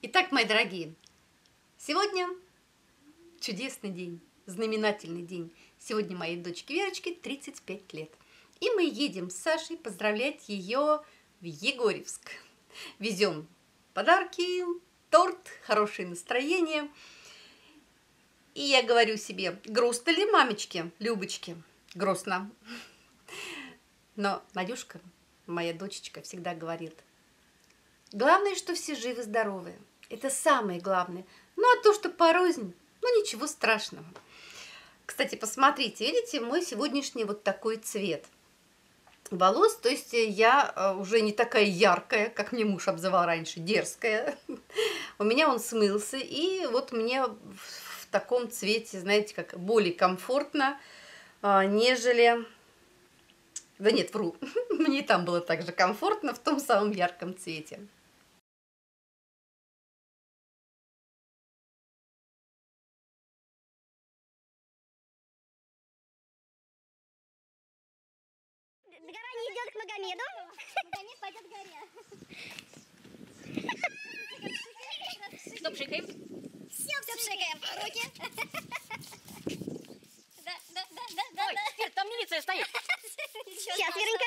Итак, мои дорогие, сегодня чудесный день, знаменательный день. Сегодня моей дочке Верочке 35 лет. И мы едем с Сашей поздравлять ее в Егорьевск. Везем подарки, торт, хорошее настроение. И я говорю себе, грустно ли мамечке, Любочке? Грустно. Но Надюшка, моя дочечка, всегда говорит, главное, что все живы-здоровы. Это самое главное. Ну, а то, что порознь, ну, ничего страшного. Кстати, посмотрите, видите, мой сегодняшний вот такой цвет волос. То есть я э, уже не такая яркая, как мне муж обзывал раньше, дерзкая. У меня он смылся, и вот мне в таком цвете, знаете, как более комфортно, а, нежели да нет, вру. Мне там было так же комфортно в том самом ярком цвете. Гора не идет к Магомеду. Магомед пойдет к горе. Что пшикаем? Все, все пшикаем. Руки. Да, да, да, да, да. Ой, Ир, там милиция стоит. Сейчас, Веронька.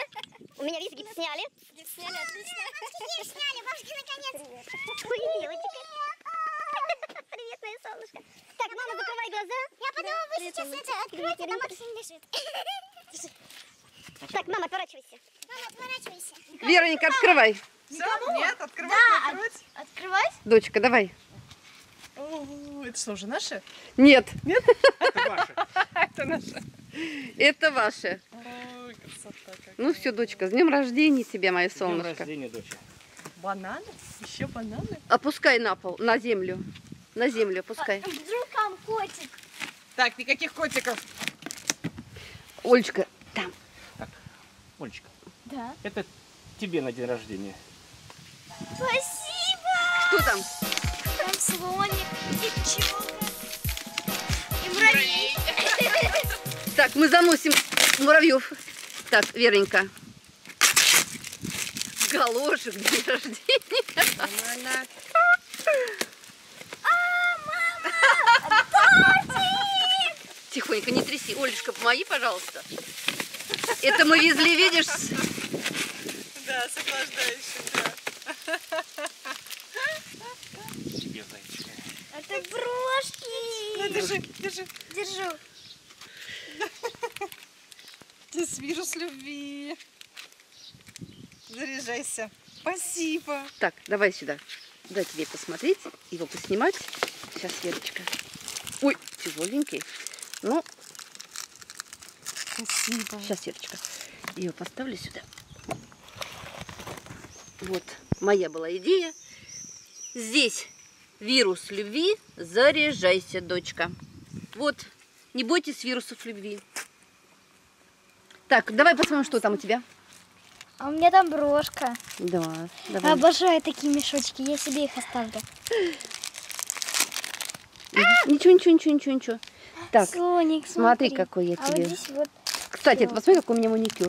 У меня весь гипс сняли. Гипс сняли, отлично. Бабушки сняли, бабушка наконец. Ой, девочка. Привет, мое солнышко. Так, мама, закрывай глаза. Я подумала, вы сейчас это откроете, там Максим лежит. Так, мама, отворачивайся. Мама, отворачивайся. Вероника, открывай. Все? Нет, открывать, Да, открывать. Открывать? Дочка, давай. О, это что, уже наши? Нет, Это наши. это ваше. Ой, красота какая. Ну все, дочка, с днем рождения тебя, мое Днем солнышко. рождения, доча. Бананы? Еще бананы? Опускай на пол, на землю. На землю опускай. Вдруг там котик. Так, никаких котиков. Олечка, там. Олечка, Да. это тебе на день рождения. Спасибо! Кто там? Там слоник и пчелка. И муравей. Так, мы заносим муравьев. Так, Веронька. Галошек, день рождения. Нормально. Тихонько, не тряси. Олечка, помоги, пожалуйста. Это мы везли, видишь? Да, с охлаждающим, да. Тебе. Это брошки. На, держи, держи. Держу. Здесь вирус любви. Заряжайся. Спасибо. Так, давай сюда. Дай тебе посмотреть, его поснимать. Сейчас, Верочка. Ой, тяжеленький. Ну, Спасибо. сейчас, Верочка. Ее поставлю сюда. Вот, моя была идея. Здесь вирус любви. Заряжайся, дочка. Вот, не бойтесь вирусов любви. Так, давай посмотрим, что там у тебя. А у меня там брошка. Да, давай. Обожаю такие мешочки, я себе их оставлю. Ничего, ничего, ничего, ничего, ничего. Так, Слоник, смотри, смотри. какой я а тебе. Вот здесь вот. Кстати, это посмотри, какой у меня маникюр.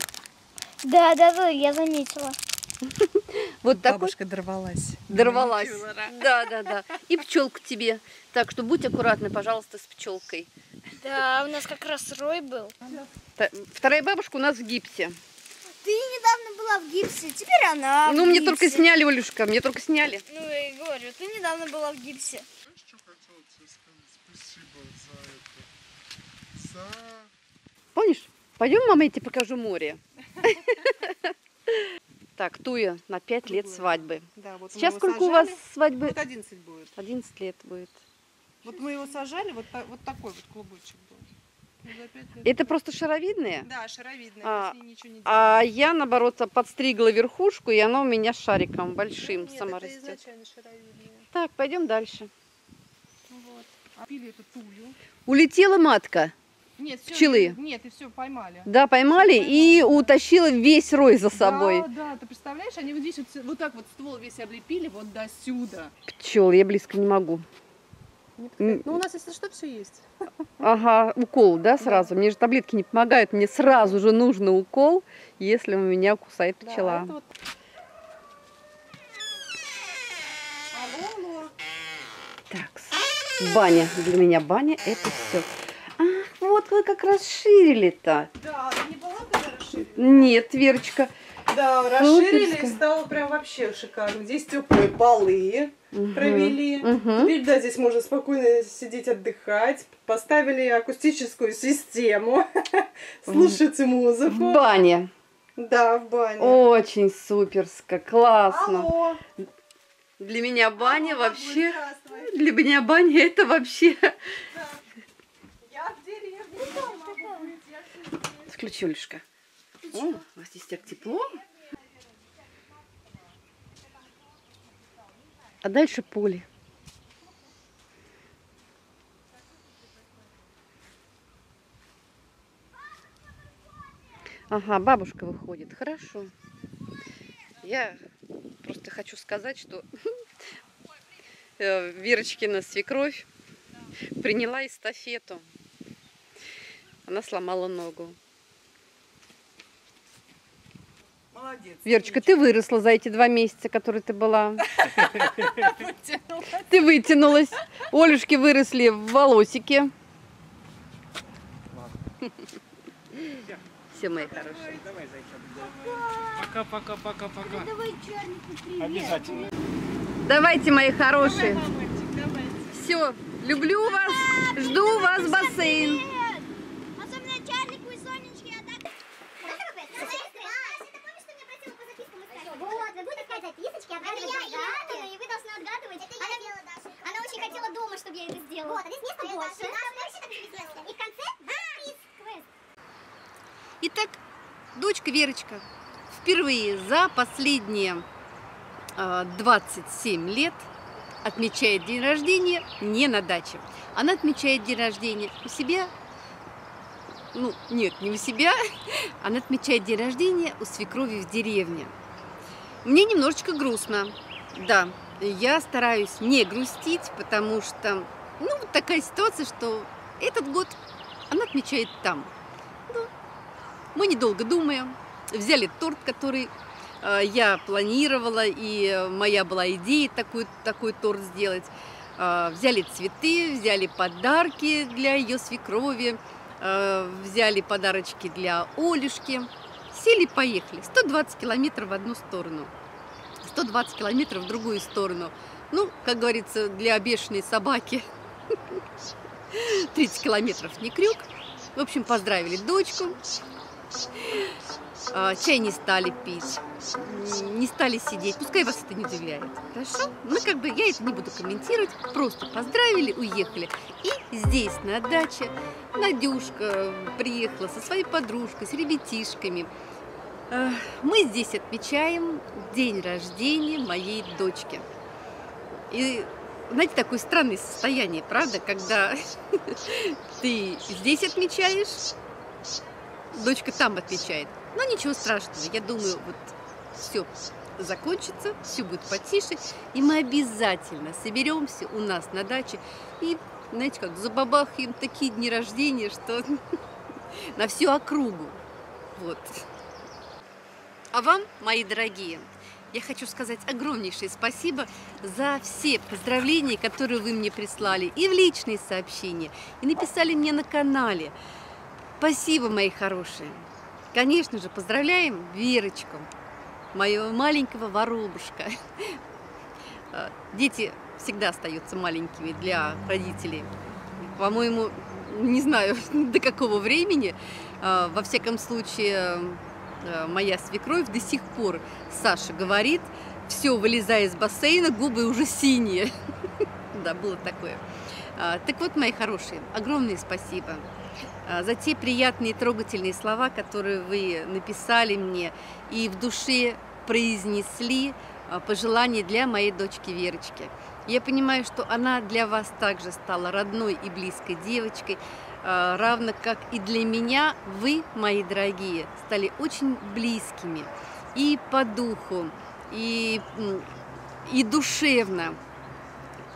Да, да, да, я заметила. Вот такой. Бабушка дорвалась. Дорвалась. Да, да, да. И пчелка тебе. Так что будь аккуратна, пожалуйста, с пчелкой. Да, у нас как раз рой был. Вторая бабушка у нас в гипсе. Ты недавно была в гипсе, теперь она ну, мне только сняли, Олюшка, мне только сняли. Ну, я и говорю, ты недавно была в гипсе. что хотела тебе сказать? Спасибо за это. За... Помнишь? Пойдем, мама, я тебе покажу море. Так, Туя на 5 лет свадьбы. Да, вот мы Сейчас сколько у вас свадьбы? Вот 11 будет. 11 лет будет. Вот мы его сажали, вот, та- вот такой вот клубочек был. Ну. Это просто шаровидные? Да, шаровидный, А, ничего не. А я, наоборот, подстригла верхушку, и она у меня шариком большим Нет, сама растет. изначально шаровидные. Так, пойдем дальше. Вот. Пили эту тулью. Улетела матка. Нет, всё, Пчелы. Нет, и все, поймали. Да, поймали и утащила весь рой за собой. Да, да, ты представляешь, они вот здесь вот, вот так вот ствол весь облепили, вот до сюда. Пчел, я близко не могу. Ну, у нас, если что, все есть. Ага, укол, да, сразу? Мне же таблетки не помогают, мне сразу же нужно укол, если у меня кусает Да, пчела. это вот- Алло, алло. Так, баня. Для меня баня это все. Вот вы как расширили-то. Да, не была когда расширили? Нет, Верочка. Да, расширили и стало прям вообще шикарно. Здесь теплые полы Мгм. провели. Мгм. Теперь, да, здесь можно спокойно сидеть, отдыхать. Поставили акустическую систему. Слушайте В музыку. бане. Да, в бане. Очень суперско, классно. Алло. Для меня баня вообще... Здравствуй. Для меня баня это вообще... Я в деревне. дома могу быть, я Олюшка. О, у вас здесь так тепло. А дальше поле. Ага, бабушка выходит. Хорошо. Я просто хочу сказать, что э, Верочкина свекровь приняла эстафету. Она сломала ногу. Молодец. Верочка, ты выросла за эти два месяца, которые ты была. Ты вытянулась. Олюшки выросли в волосике. Все, мои хорошие. Пока, пока, пока, пока. Обязательно. Давайте, мои хорошие. Все, люблю вас, жду вас в бассейн. Привет. Особенно Чарлику и Сонечке, а так... Вот, вы будете искать записочки, отгадывать загадки. и вы должны отгадывать. Это я делала, Даша. Она очень хотела дома, чтобы я это сделала. Вот, а здесь места больше. И в конце приз, квест. Итак, дочка Верочка впервые за последние а, 27 лет отмечает день рождения не на даче. Она отмечает день рождения у себя. Ну, нет, не у себя. Она отмечает день рождения у свекрови в деревне. Мне немножечко грустно. Да, я стараюсь не грустить, потому что, ну, такая ситуация, что этот год она отмечает там. Мы недолго думаем, взяли торт, который э, я планировала, и э, моя была идея такой, такой торт сделать. Э, взяли цветы, взяли подарки для ее свекрови, взяли подарочки для Олюшки. Сели, поехали. 120 километров в одну сторону, 120 километров в другую сторону. Ну, как говорится, для бешеной собаки 30 километров не крюк. В общем, поздравили дочку. А, Чай не стали пить, не стали сидеть. Пускай вас это не удивляет. Хорошо? Ну, как бы я это не буду комментировать. Просто поздравили, уехали. И здесь, на даче, Надюшка приехала со своей подружкой, с ребятишками. Э, Мы здесь отмечаем день рождения моей дочки. И знаете, такое странное состояние, правда, когда ты здесь отмечаешь, дочка там отмечает. Но ничего страшного, я думаю, вот все закончится, все будет потише, и мы обязательно соберемся у нас на даче и, знаете, как забабахаем такие дни рождения, что на всю округу. Вот. А вам, мои дорогие, я хочу сказать огромнейшее спасибо за все поздравления, которые вы мне прислали и в личные сообщения, и написали мне на канале. Спасибо, мои хорошие. Конечно же, поздравляем Верочку, моего маленького воробушка. Э, Дети всегда остаются маленькими для родителей. По-моему, не знаю до какого времени. Э, Во всяком случае, э, моя свекровь до сих пор Саша говорит, все, вылезая из бассейна, губы уже синие. Да, было такое. Так вот, мои хорошие, огромное спасибо за те приятные трогательные слова, которые вы написали мне и в душе произнесли а, пожелания для моей дочки Верочки. Я понимаю, что она для вас также стала родной и близкой девочкой, а, равно как и для меня вы, мои дорогие, стали очень близкими и по духу, и, и душевно.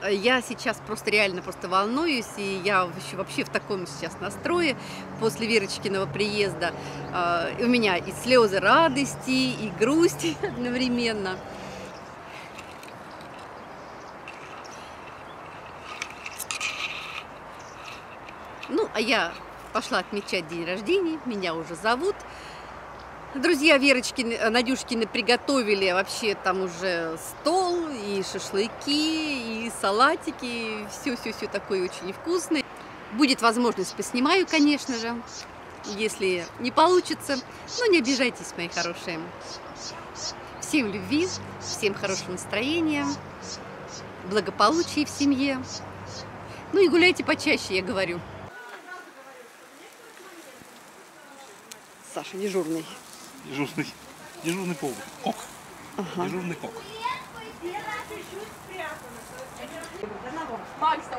Э, я сейчас просто реально просто волнуюсь, и я вообще, вообще в таком сейчас настрое после Верочкиного приезда. Э, и у меня и слезы радости, и грусти одновременно. Ну, а я пошла отмечать день рождения, меня уже зовут. Друзья Верочки, Надюшкины приготовили вообще там уже стол, и шашлыки, и салатики, все-все-все такое очень вкусное. Будет возможность, поснимаю, конечно же, если не получится. Но не обижайтесь, мои хорошие. Всем любви, всем хорошего настроения, благополучия в семье. Ну и гуляйте почаще, я говорю. Саша дежурный. Дежурный, дежурный повар. Кок. Дежурный кок.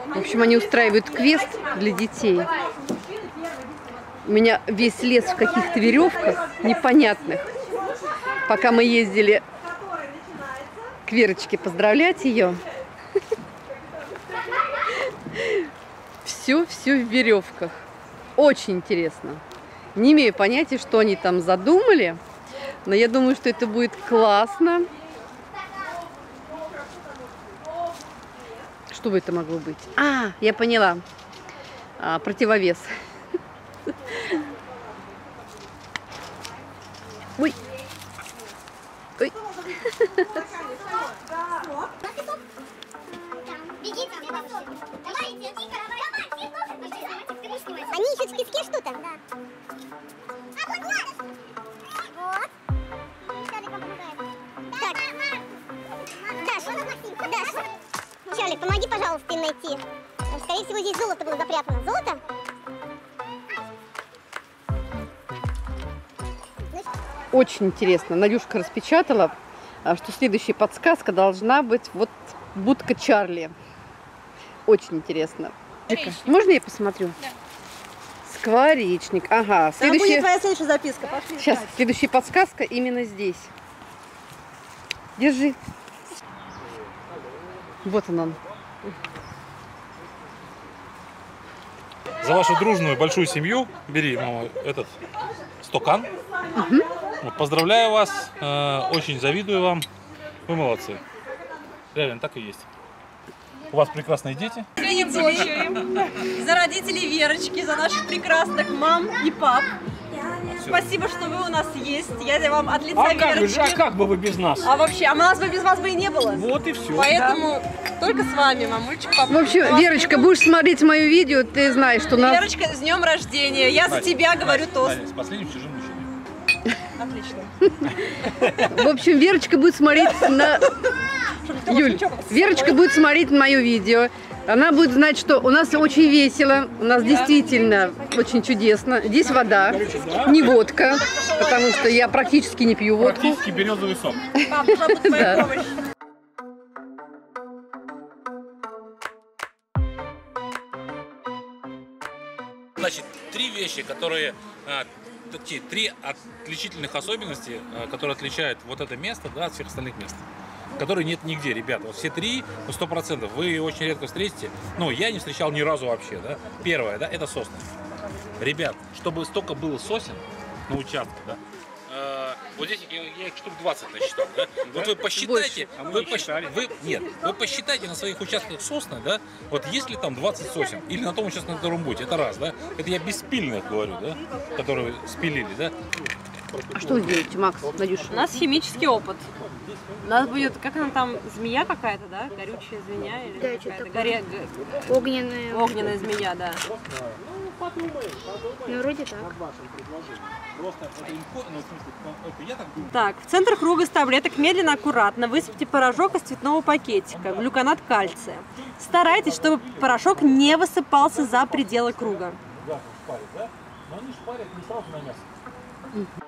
В общем, они устраивают квест для детей. У меня весь лес в каких-то веревках непонятных. Пока мы ездили к Верочке поздравлять ее, все, все в веревках. Очень интересно. Не имею понятия, что они там задумали, но я думаю, что это будет классно. Что бы это могло быть? А, я поняла. А, противовес. Ой. Найти. Скорее всего, здесь золото было запрятано. Золото? Очень интересно. Надюшка распечатала, а, что следующая подсказка должна быть вот будка Чарли. Очень интересно. Вика, можно я посмотрю? Да. Скворечник. Ага. Там будет Следующая... твоя следующая записка. Пошли Сейчас, искать. следующая подсказка именно здесь. Держи. Вот он он. За вашу дружную большую семью бери, мама, этот стакан. Вот, поздравляю вас, э, очень завидую вам. Вы молодцы. Реально, так и есть. У вас прекрасные дети. за родителей Верочки, за наших прекрасных мам и пап. Спасибо, что вы у нас есть. Я вам от лица А как, бы, Верочки. а как бы вы без нас? А вообще, а нас бы без вас бы и не было. Вот и все. Поэтому только с вами, мамульчик, папа. В общем, Верочка, будешь смотреть мое видео, ты знаешь, что нас... Верочка, с днем рождения. Я за тебя говорю тост. Надя, с последним чужим мужчиной. Отлично. В общем, Верочка будет смотреть на... Юль, Верочка будет смотреть мое видео. Она будет знать, что у нас очень весело, у нас действительно очень чудесно. Здесь вода, не водка, потому что я практически не пью водку. Практически березовый сок. Значит, три вещи, которые а, такие, три отличительных особенности, а, которые отличают вот это место да, от всех остальных мест. Которые нет нигде, ребята. Вот все три, ну, сто процентов, вы очень редко встретите. Ну, я не встречал ни разу вообще, да. Первое, да, это сосны. Ребят, чтобы столько было сосен на участке, да, э, вот здесь я, я их штук 20 насчитал, да. Вот вы посчитайте, А вы, посч- вы- нет, вы посчитайте на своих участках сосны, да, вот есть ли там 20 сосен, или на том участке, на котором будете, это раз, да, это я без спильных говорю, да, которые спилили, да, А что вы делаете, Макс, Надюша? У нас химический опыт. У нас будет, как она там, змея какая-то, да? Горючая змея или Да, какая-то? Горе- Огненные. Огненная змея, да. Ну, вроде так. просто это легко, ну, в смысле, это я так думаю. Так, в центр круга из таблеток медленно, аккуратно высыпьте порошок из цветного пакетика, глюконат кальция. Старайтесь, чтобы порошок не высыпался за пределы круга. Да, шпарят, да, но они шпарят не сразу на мясо.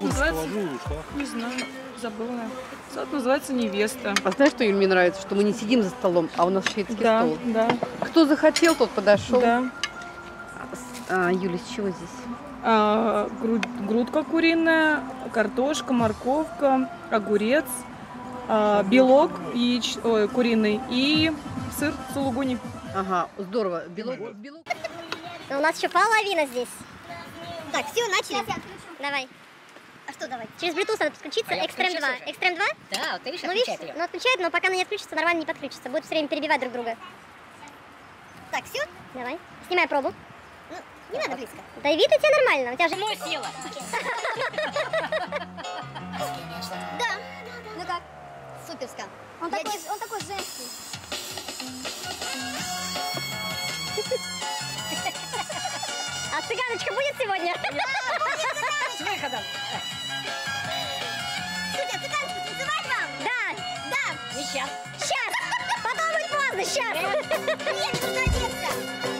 Называется, не знаю, забыла. Салат называется невеста. А знаешь, что мне нравится? Что мы не сидим за столом, а у нас шведский Да, стол. да, Кто захотел, тот подошел. да. А, Юля, с чего здесь? А, груд- грудка куриная, картошка, морковка, огурец, а, белок яич- ой, куриный и сыр сулугуни. Ага, здорово. Белок, белок. У нас еще половина здесь. Так, все, начали. Давай. А что давай? Через Bluetooth надо подключиться. Экстрем 2. Экстрем 2? Да, вот ты видишь, Ну, видишь, отключает ее. ну отключает, но пока она не отключится, нормально не подключится. Будет все время перебивать друг друга. Так, все? Давай. Снимай пробу. Ну, не надо близко. Да и вид у тебя нормально. У тебя же... Мой сила. Да. Ну как? Суперска. Он такой, он такой женский. А цыганочка будет сегодня? С выходом. Сейчас. Сейчас. Потом будет поздно. Сейчас. Нет, нужно одеться.